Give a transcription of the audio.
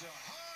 the zone.